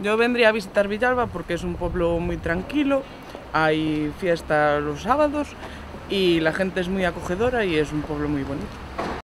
Yo vendría a visitar Villalba porque es un pueblo muy tranquilo, hay fiestas los sábados y la gente es muy acogedora y es un pueblo muy bonito.